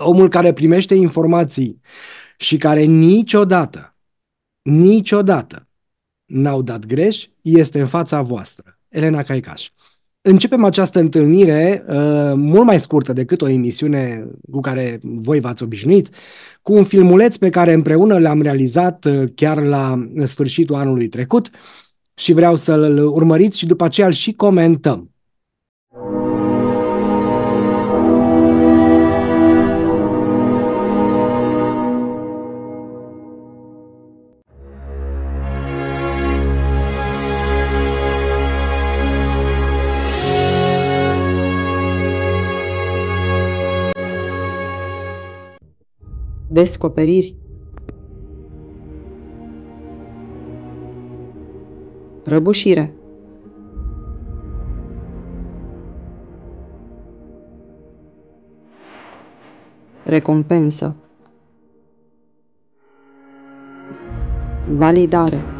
omul care primește informații și care niciodată, niciodată n-au dat greș, este în fața voastră. Elena Caicaș. Începem această întâlnire uh, mult mai scurtă decât o emisiune cu care voi v-ați obișnuit, cu un filmuleț pe care împreună l-am realizat uh, chiar la sfârșitul anului trecut și vreau să-l urmăriți și după aceea îl și comentăm. Descoperiri. Prăbușire Recompensă. Validare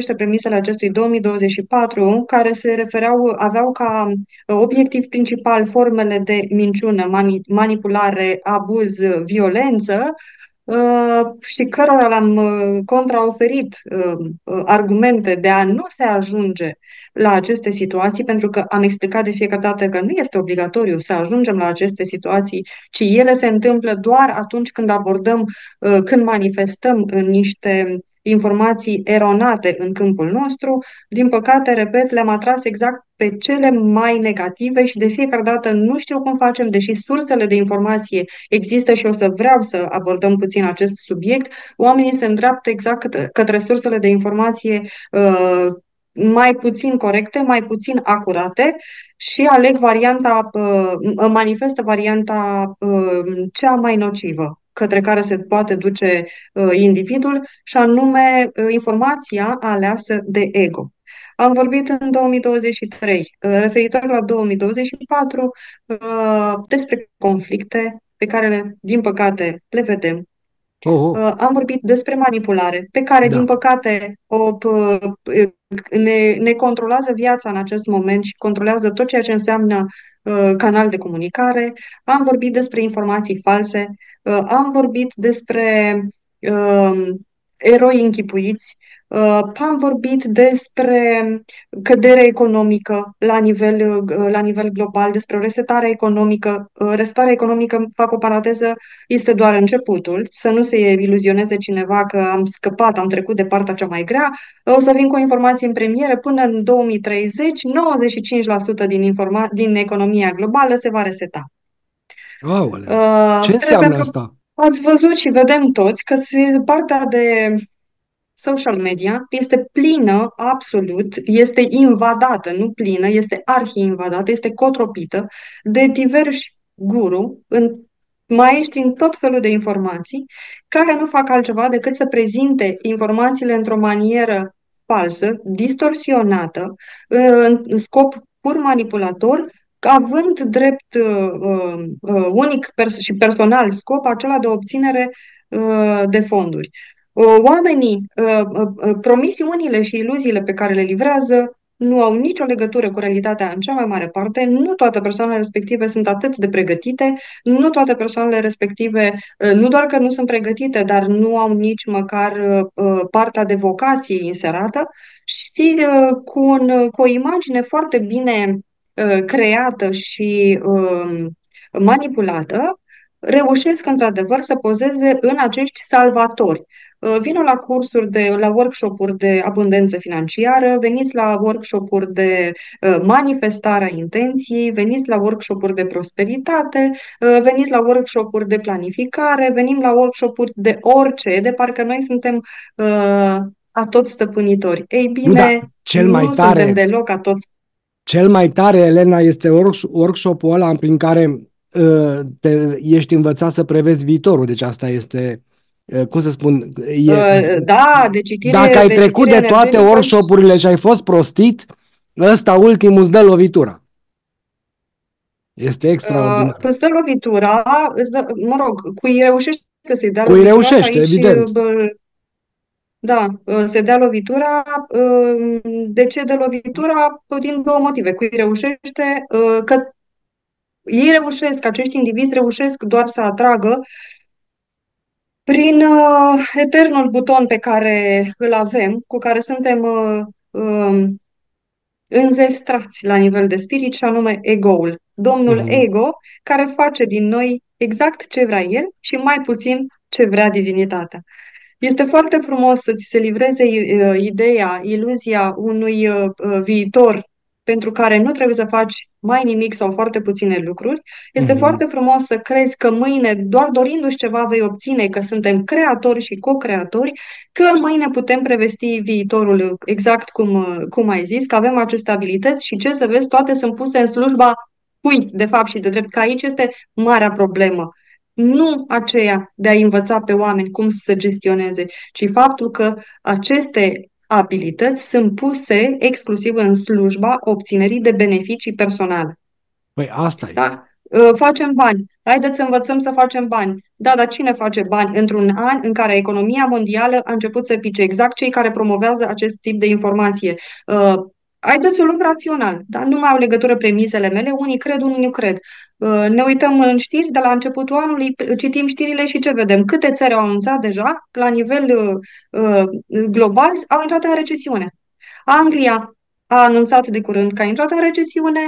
privește premisele acestui 2024, care se refereau, aveau ca uh, obiectiv principal formele de minciună, mani, manipulare, abuz, violență, Uh, și cărora le-am uh, contraoferit uh, argumente de a nu se ajunge la aceste situații, pentru că am explicat de fiecare dată că nu este obligatoriu să ajungem la aceste situații, ci ele se întâmplă doar atunci când abordăm, când manifestăm în niște informații eronate în câmpul nostru. Din păcate, repet, le-am atras exact pe cele mai negative și de fiecare dată nu știu cum facem, deși sursele de informație există și o să vreau să abordăm puțin acest subiect, oamenii se îndreaptă exact către sursele de informație uh, mai puțin corecte, mai puțin acurate și aleg varianta, uh, manifestă varianta uh, cea mai nocivă către care se poate duce uh, individul, și anume uh, informația aleasă de ego. Am vorbit în 2023, uh, referitor la 2024, uh, despre conflicte pe care, le, din păcate, le vedem. Oh, oh. Am vorbit despre manipulare, pe care, da. din păcate, o, ne, ne controlează viața în acest moment și controlează tot ceea ce înseamnă uh, canal de comunicare. Am vorbit despre informații false, uh, am vorbit despre uh, eroi închipuiți, Uh, am vorbit despre cădere economică la nivel, uh, la nivel global, despre o resetare economică. Uh, resetarea economică, fac o paranteză, este doar începutul. Să nu se iluzioneze cineva că am scăpat, am trecut de partea cea mai grea. O să vin cu o informație în premieră. Până în 2030, 95% din, informa- din economia globală se va reseta. Wow, Ce înseamnă asta? Ați văzut și vedem toți că partea de social media este plină, absolut, este invadată, nu plină, este arhi-invadată, este cotropită de diversi guru, în, maestri în tot felul de informații, care nu fac altceva decât să prezinte informațiile într-o manieră falsă, distorsionată, în scop pur manipulator, având drept uh, uh, uh unic pers- și personal scop acela de obținere uh, de fonduri. Oamenii, ă, ă, ă, promisiunile și iluziile pe care le livrează nu au nicio legătură cu realitatea în cea mai mare parte, nu toate persoanele respective sunt atât de pregătite, nu toate persoanele respective, nu doar că nu sunt pregătite, dar nu au nici măcar partea de vocație inserată și cu, un, cu o imagine foarte bine creată și manipulată, reușesc într-adevăr să pozeze în acești salvatori. Uh, Vină la cursuri, de, la workshop-uri de abundență financiară, veniți la workshop-uri de uh, manifestare a intenției, veniți la workshop-uri de prosperitate, uh, veniți la workshop-uri de planificare, venim la workshop-uri de orice, de parcă noi suntem a toți stăpânitori. Ei bine, nu, da, cel mai nu tare, suntem deloc a toți cel mai tare, Elena, este workshop-ul ăla prin care te, ești învățat să prevezi viitorul. Deci asta este Eh, cum să spun, e, uh, da, de citire, dacă ai de trecut de toate workshop-urile și ai fost prostit, ăsta ultimul îți dă lovitura. Este extraordinar. Uh, îți dă lovitura, îți dă, mă rog, cui reușește să-i dea cui lovitura. reușește, aici, evident. Da, se dea lovitura. De ce de lovitura? Din două motive. Cui reușește, că ei reușesc, acești indivizi reușesc doar să atragă prin uh, eternul buton pe care îl avem, cu care suntem uh, uh, înzestrați la nivel de spirit, și anume ego-ul. Domnul mm-hmm. ego, care face din noi exact ce vrea el și mai puțin ce vrea divinitatea. Este foarte frumos să ți se livreze uh, ideea, iluzia unui uh, uh viitor pentru care nu trebuie să faci mai nimic sau foarte puține lucruri. Este mm-hmm. foarte frumos să crezi că mâine, doar dorindu-și ceva, vei obține, că suntem creatori și co-creatori, că mâine putem prevesti viitorul exact cum, cum ai zis, că avem aceste abilități și ce să vezi, toate sunt puse în slujba cui, de fapt și de drept, că aici este marea problemă nu aceea de a învăța pe oameni cum să se gestioneze, ci faptul că aceste abilități sunt puse exclusiv în slujba obținerii de beneficii personale. Păi asta e. Da? Ă, facem bani. Haideți să învățăm să facem bani. Da, dar cine face bani într-un an în care economia mondială a început să pice? Exact cei care promovează acest tip de informație. Uh, Haideți să o luăm rațional, dar nu mai au legătură premisele mele, unii cred, unii nu cred. Uh, ne uităm în știri, de la începutul anului citim știrile și ce vedem? Câte țări au anunțat deja, la nivel uh, uh, global, au intrat în recesiune. Anglia a anunțat de curând că a intrat în recesiune,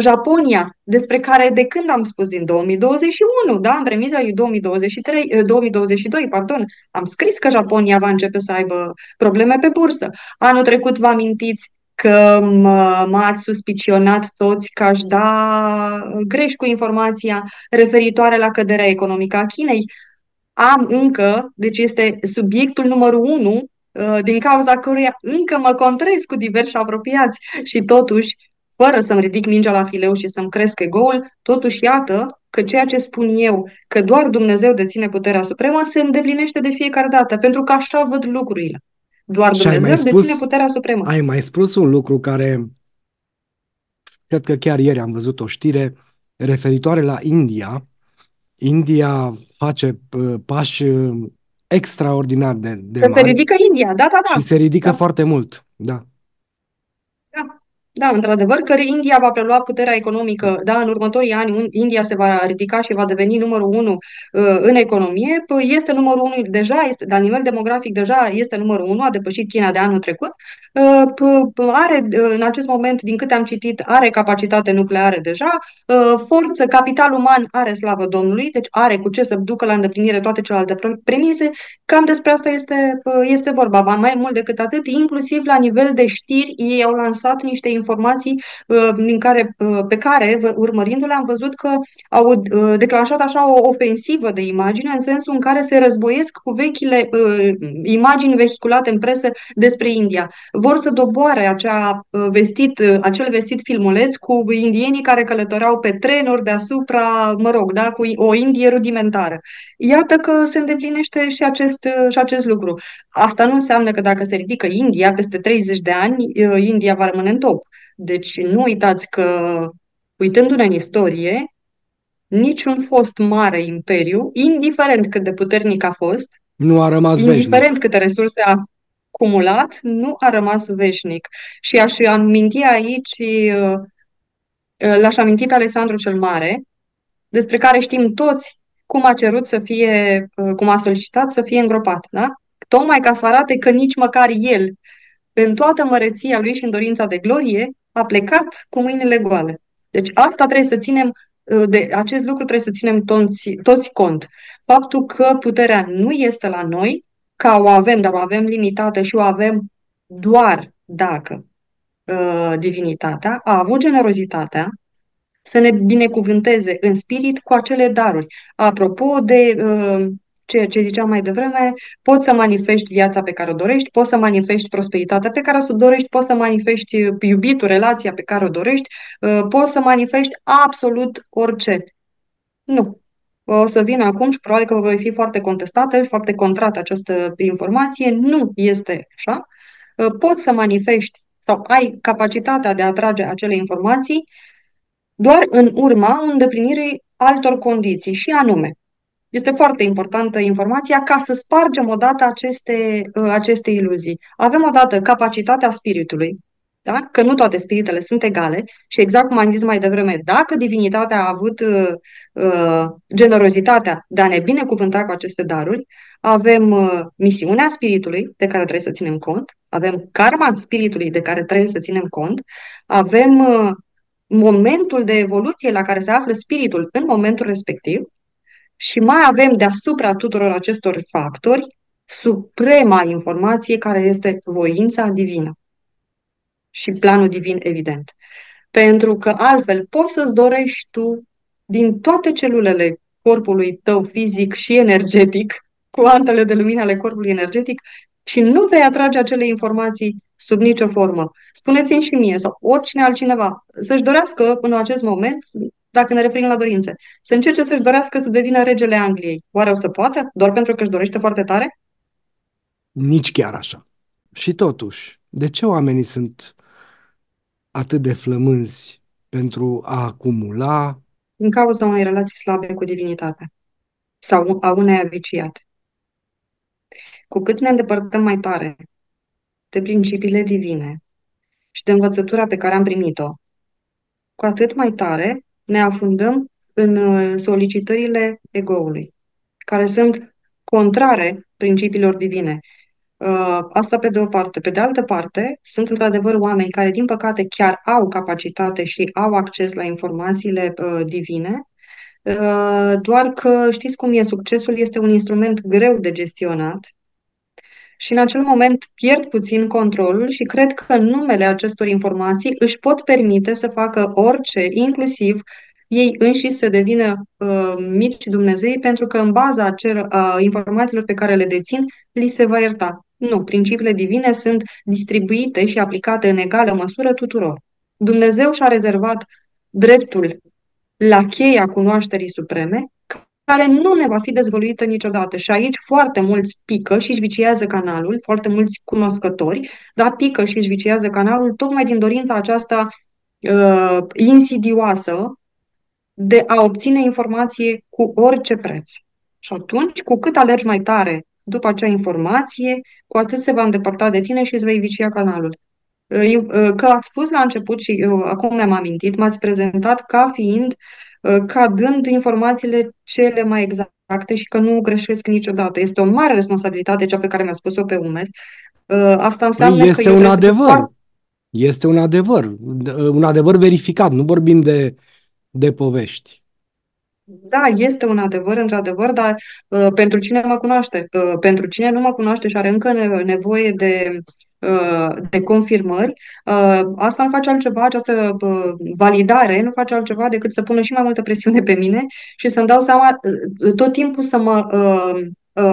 Japonia, despre care de când am spus din 2021, da, în premiza lui 2023, 2022, pardon, am scris că Japonia va începe să aibă probleme pe bursă. Anul trecut, vă amintiți, că m-ați suspicionat toți că aș da greș cu informația referitoare la căderea economică a Chinei. Am încă, deci este subiectul numărul unu, uh, din cauza căruia încă mă contrez cu diversi apropiați și totuși, fără să-mi ridic mingea la fileu și să-mi cresc egoul, totuși iată că ceea ce spun eu, că doar Dumnezeu deține puterea supremă, se îndeplinește de fiecare dată, pentru că așa văd lucrurile. Doar Și ai mai Dumnezeu spus, deține puterea supremă. ai mai spus un lucru care, cred că chiar ieri am văzut o știre referitoare la India. India face uh, pași uh, extraordinar de, de Că se mari ridică India, da, da, da. și se ridică Da. foarte mult. Da. Da, da, într-adevăr că India va prelua puterea economică, da, în următorii ani un- India se va ridica și va deveni numărul unu uh, în economie. P- Este numărul unu deja, este, la nivel demografic deja este numărul unu, a depășit China de anul trecut. Uh, p- p- Are, uh, în acest moment, din câte am citit, are capacitate nucleară deja, uh, forță, capital uman are slavă Domnului, deci are cu ce să ducă la îndeplinire toate celelalte pre- premise. Cam despre asta este, uh, este vorba. Ba mai mult decât atât, inclusiv la nivel de știri, ei au lansat niște informații uh, din care, uh, pe care, vă- urmărindu-le, am văzut că au uh, declanșat așa o ofensivă de imagine, în sensul în care se războiesc cu vechile uh, imagini vehiculate în presă despre India. Vor să doboare acea uh, vestit, uh, acel vestit filmuleț cu indienii care călătoreau pe trenuri deasupra, mă rog, da, cu o Indie rudimentară. Iată că se îndeplinește și acest, uh, și acest lucru. Asta nu înseamnă că dacă se ridică India, peste 30 de ani, uh, India va rămâne în top. Deci nu uitați că, uitându-ne în istorie, niciun fost mare imperiu, indiferent cât de puternic a fost, Nu a rămas indiferent veșnic. câte resurse a acumulat, nu a rămas veșnic. Și aș aminti aici, uh, uh, l-aș aminti pe Alexandru cel Mare, despre care știm toți cum a cerut să fie, uh, cum a solicitat să fie îngropat, da? Tocmai ca să arate că nici măcar el, în toată măreția lui și în dorința de glorie, a plecat cu mâinile goale. Deci asta trebuie să ținem, uh, de acest lucru trebuie să ținem toți, toți cont. Faptul că puterea nu este la noi, că o avem, dar o avem limitată și o avem doar dacă uh, divinitatea a avut generozitatea să ne binecuvânteze în spirit cu acele daruri. Apropo de uh, ceea ce ziceam mai devreme, poți să manifesti viața pe care o dorești, poți să manifesti prosperitatea pe care o dorești, poți să manifesti iubitul, relația pe care o dorești, uh, poți să manifesti absolut orice. Nu. O să vin acum și probabil că voi fi foarte contestată și foarte contrată această informație. Nu este așa. Uh, Poți să manifesti sau ai capacitatea de a atrage acele informații doar în urma îndeplinirii altor condiții și anume, este foarte importantă informația ca să spargem odată aceste, uh, aceste iluzii. Avem odată capacitatea spiritului, da? că nu toate spiritele sunt egale și exact cum am zis mai devreme, dacă divinitatea a avut uh, uh, generozitatea de a ne binecuvânta cu aceste daruri, avem uh, misiunea spiritului de care trebuie să ținem cont, avem karma spiritului de care trebuie să ținem cont, avem uh, momentul de evoluție la care se află spiritul în momentul respectiv și mai avem deasupra tuturor acestor factori suprema informație care este voința divină și planul divin, evident. Pentru că altfel poți să-ți dorești tu din toate celulele corpului tău fizic și energetic, cuantele de lumină ale corpului energetic, și nu vei atrage acele informații sub nicio formă. Spuneți-mi și mie sau oricine altcineva să-și dorească în acest moment, dacă ne referim la dorințe, să încerce să-și dorească să devină regele Angliei. Oare o să poată? Doar pentru că își dorește foarte tare? Nici chiar așa. Și totuși, de ce oamenii sunt atât de flămânzi pentru a acumula? Din cauza unei relații slabe cu divinitatea. sau a uneia viciate. Cu cât ne îndepărtăm mai tare de principiile divine și de învățătura pe care am primit-o, cu atât mai tare ne afundăm în uh, solicitările egoului, care sunt contrare principiilor divine. Uh, asta pe de o parte. Pe de altă parte, sunt într-adevăr oameni care, din păcate, chiar au capacitate și au acces la informațiile uh, divine, doar că știți cum e, succesul este un instrument greu de gestionat și în acel moment pierd puțin controlul și cred că în numele acestor informații își pot permite să facă orice, inclusiv ei înșiși să devină uh, mici Dumnezei pentru că în baza acer, uh, informațiilor pe care le dețin, li se va ierta. Nu, principiile divine sunt distribuite și aplicate în egală măsură tuturor. Dumnezeu și-a rezervat dreptul la cheia cunoașterii supreme care nu ne va fi dezvăluită niciodată. Și aici foarte mulți pică și își viciază canalul, foarte mulți cunoscători, da, pică și își viciază canalul tocmai din dorința aceasta uh, insidioasă de a obține informație cu orice preț. Și atunci, cu cât alergi mai tare după acea informație, cu atât se va îndepărta de tine și îți vei vicia canalul. Uh, uh, că ați spus la început și uh, acum mi-am amintit, m-ați prezentat ca fiind uh, Uh, ca dând informațiile cele mai exacte și că nu greșesc niciodată. Este o mare responsabilitate cea pe care mi-a spus-o pe umeri. Uh, asta înseamnă este că un adevăr. Foarte... Este un adevăr. Un adevăr verificat. Nu vorbim de, de povești. Da, este un adevăr, într-adevăr, dar uh, pentru cine mă cunoaște, uh, pentru cine nu mă cunoaște și are încă nevoie de Uh, de confirmări, uh, asta nu face altceva, această uh, validare nu face altceva decât să pună și mai multă presiune pe mine și să-mi dau seama tot timpul să mă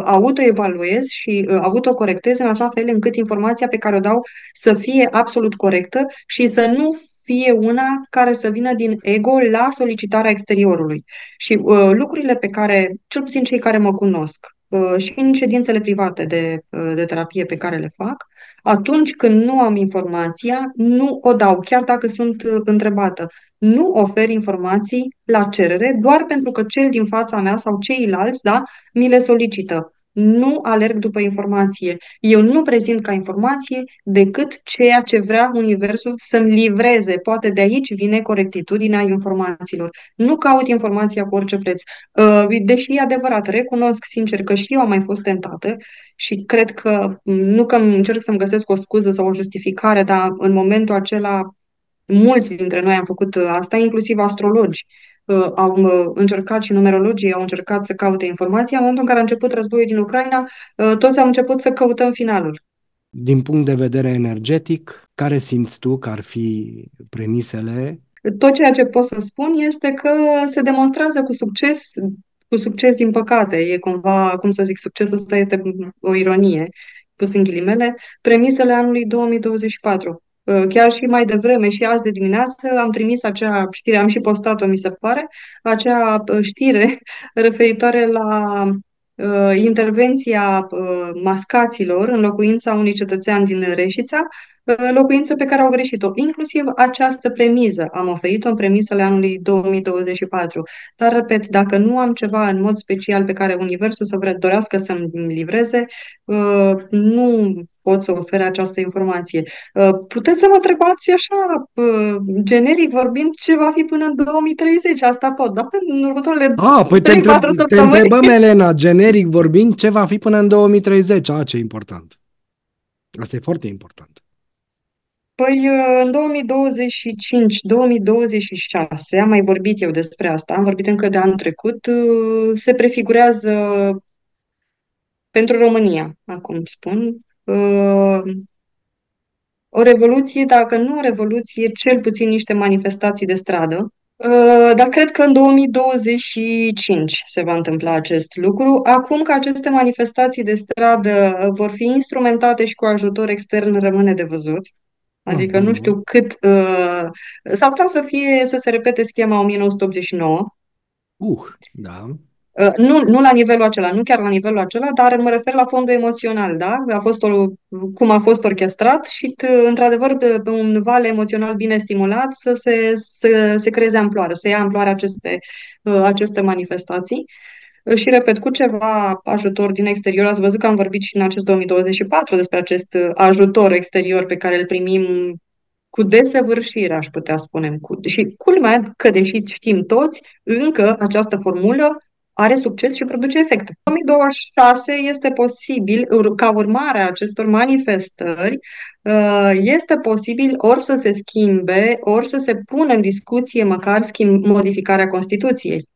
autoevaluez și autocorectez în așa fel încât informația pe care o dau să fie absolut corectă și să nu fie una care să vină din ego la solicitarea exteriorului. Și uh, lucrurile pe care, cel puțin cei care mă cunosc, uh, și în ședințele private de, uh, de terapie pe care le fac, atunci când nu am informația, nu o dau, chiar dacă sunt uh, întrebată. Nu ofer informații la cerere doar pentru că cel din fața mea sau ceilalți da, mi le solicită nu alerg după informație. Eu nu prezint ca informație decât ceea ce vrea Universul să-mi livreze. Poate de aici vine corectitudinea informațiilor. Nu caut informația cu orice preț. Uh, deși e adevărat, recunosc sincer că și eu am mai fost tentată și cred că, nu că încerc să-mi găsesc o scuză sau o justificare, dar în momentul acela mulți dintre noi am făcut asta, inclusiv astrologi uh, au uh, încercat și numerologii au încercat să caute informația, în momentul în care a început războiul din Ucraina, uh, toți au început să căutăm finalul. Din punct de vedere energetic, care simți tu că ar fi premisele? Tot ceea ce pot să spun este că se demonstrează cu succes, cu succes din păcate, e cumva, cum să zic, succesul ăsta este o ironie, pus în ghilimele, premisele anului 2024. Uh, chiar și mai devreme și azi de dimineață am trimis acea știre, am și postat-o, mi se pare, acea uh, știre referitoare la uh, intervenția uh, mascaților în locuința unui cetățean din Reșița, uh, locuință pe care au greșit-o. Inclusiv această premiză am oferit-o în premisele anului 2024. Dar, repet, dacă nu am ceva în mod special pe care Universul să vrea, dorească să-mi livreze, uh, nu pot să ofere această informație. Uh, puteți să mă întrebați așa, uh, generic vorbind, ce va fi până în 2030? Asta pot, dar în următoarele ah, păi 3-4 săptămâni. Te întrebăm, Elena, generic vorbind, ce va fi până în 2030? Ah, ce important. Asta e foarte important. Păi uh, în 2025-2026, am mai vorbit eu despre asta, am vorbit încă de anul trecut, se prefigurează pentru România, acum spun, Uh, o revoluție, dacă nu o revoluție, cel puțin niște manifestații de stradă. Uh, dar cred că în 2025 se va întâmpla acest lucru. Acum că aceste manifestații de stradă vor fi instrumentate și cu ajutor extern, rămâne de văzut. Adică nu știu cât. Uh, s-ar putea să fie să se repete schema 1989. Uh, da. Uh, nu, nu la nivelul acela, nu chiar la nivelul acela, dar mă refer la fondul emoțional, da? A fost o, cum a fost orchestrat și, într-adevăr, pe, pe un val emoțional bine stimulat să se, să se creeze amploare, să ia amploare aceste, uh, aceste manifestații. Și repet, cu ceva ajutor din exterior, ați văzut că am vorbit și în acest 2024 despre acest ajutor exterior pe care îl primim cu desăvârșire, aș putea spune. Cu, și culmea că, deși știm toți, încă această formulă are succes și produce efecte. 2026 este posibil, ca urmare a acestor manifestări, uh, este posibil ori să se schimbe, ori să se pună în discuție măcar schimb, modificarea Constituției.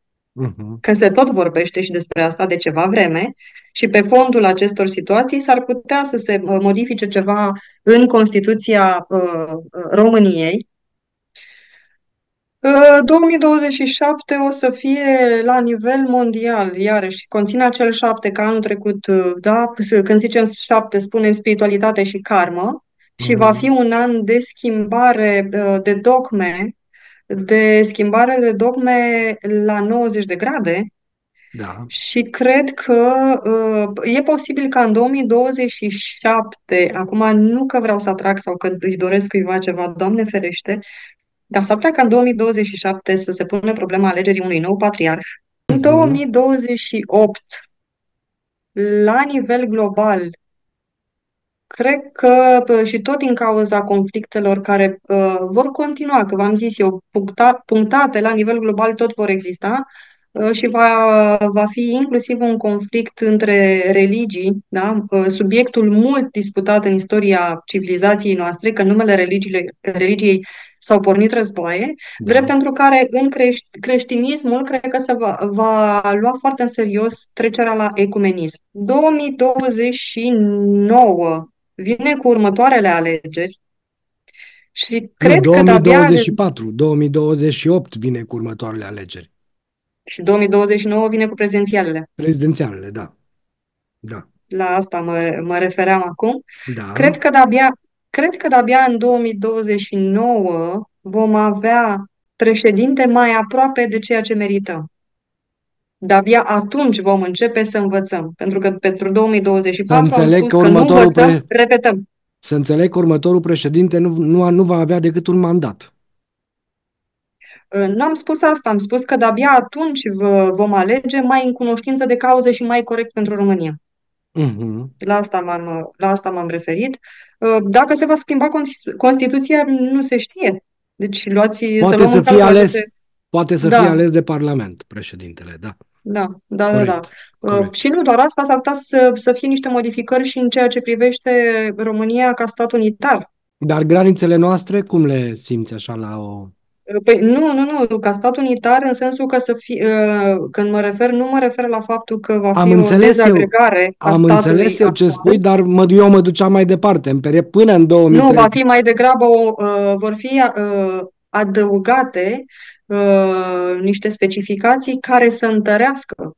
Uh-huh. Că se tot vorbește și despre asta de ceva vreme și pe fondul acestor situații s-ar putea să se uh, modifice ceva în Constituția uh, României, 2027 uh, o să fie la nivel mondial, iarăși, conține acel șapte, ca anul trecut, uh, da? Când zicem șapte, spunem spiritualitate și karmă, și mm. va fi un an de schimbare uh, de dogme, de schimbare de dogme la 90 de grade, da. Și cred că uh, e posibil ca în 2027, acum nu că vreau să atrag sau că îi doresc cuiva ceva, Doamne ferește, dar s-ar putea ca în 2027 să se pună problema alegerii unui nou patriarh. În 2028, mhm. la nivel global, cred că și tot din cauza conflictelor care uh, vor continua, că v-am zis eu, puncta, punctate la nivel global tot vor exista, Uh, și va, va fi inclusiv un conflict între religii, da? Uh, subiectul mult disputat în istoria civilizației noastre, că în numele religiei s-au pornit războaie, da. drept pentru care în creș- creștinismul cred că se va, va lua foarte în serios trecerea la ecumenism. 2029 vine cu următoarele alegeri, și cred nu, 2024, că 2028 vine cu următoarele alegeri. Și 2029 vine cu prezidențialele. Prezidențialele, da. Da. La asta mă, mă refeream acum. Da. Cred că de-abia, cred că de-abia în 2029 vom avea președinte mai aproape de ceea ce merităm. De-abia atunci vom începe să învățăm. Pentru că pentru 2024 am spus că, că nu învățăm, pre... repetăm. Să înțeleg că următorul președinte nu, nu, nu va avea decât un mandat. Nu am spus asta, am spus că de-abia atunci vom alege mai în cunoștință de cauză și mai corect pentru România. Uh-huh. La, asta m-am, la asta m-am referit. Uh, dacă se va schimba Constituția, nu se știe. Deci luați poate să, să fie ales, aceste... Poate să da. fie ales de Parlament, președintele, da. Da, da, corect, da. da. Uh, corect. Și nu doar asta, s-ar putea să, să fie niște modificări și în ceea ce privește România ca stat unitar. Dar granițele noastre, cum le simți așa la o Păi nu, nu, nu, ca stat unitar în sensul că să fie, uh, când mă refer, nu mă refer la faptul că va fi am o dezagregare eu, a Am înțeles eu ce spui, dar mă, eu mă duceam mai departe, în perie, până în 2030. Nu, va fi mai degrabă, o, uh, vor fi uh, adăugate uh, niște specificații care să întărească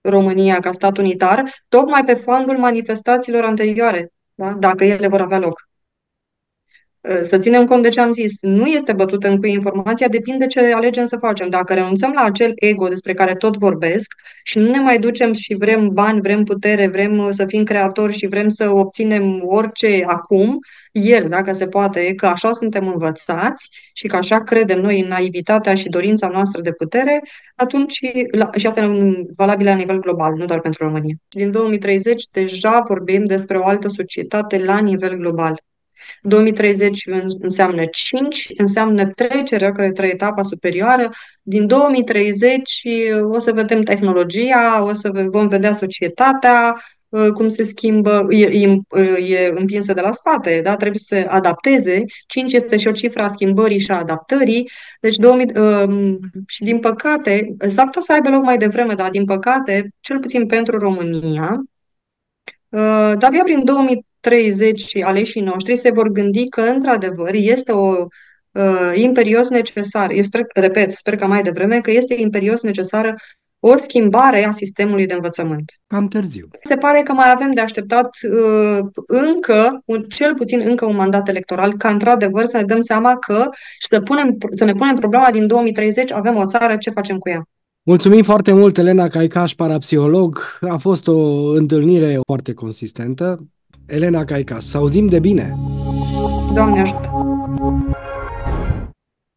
România ca stat unitar, tocmai pe fondul manifestațiilor anterioare, da? dacă ele vor avea loc. Ă, să ținem cont de ce am zis. Nu este bătută în cui informația, depinde ce alegem să facem. Dacă renunțăm la acel ego despre care tot vorbesc și nu ne mai ducem și vrem bani, vrem putere, vrem să fim creatori și vrem să obținem orice acum, el, dacă se poate, că așa suntem învățați și că așa credem noi în naivitatea și dorința noastră de putere, atunci, și asta e valabil la nivel global, nu doar pentru România. Din 2030 deja vorbim despre o altă societate la nivel global. 2030 înseamnă 5, înseamnă trecerea către etapa superioară. Din 2030 o să vedem tehnologia, o să vom vedea societatea, uh, cum se schimbă, e, e, e împinsă de la spate, da? trebuie să se adapteze. 5 este și o cifră a schimbării și a adaptării. Deci, 2000, uh, și din păcate, s-ar putea să aibă loc mai devreme, dar din păcate, cel puțin pentru România, uh, dar abia prin 2000 30 și aleșii noștri se vor gândi că, într-adevăr, este o uh, imperios necesar, eu sper, repet, sper că mai devreme, că este imperios necesară o schimbare a sistemului de învățământ. Cam târziu. Se pare că mai avem de așteptat uh, încă, un, cel puțin încă un mandat electoral, ca într-adevăr să ne dăm seama că și să, punem, să ne punem problema din 2030, avem o țară, ce facem cu ea? Mulțumim foarte mult, Elena Caicaș, parapsiholog. A fost o întâlnire foarte consistentă. Elena Caica, să auzim de bine! Doamne ajută!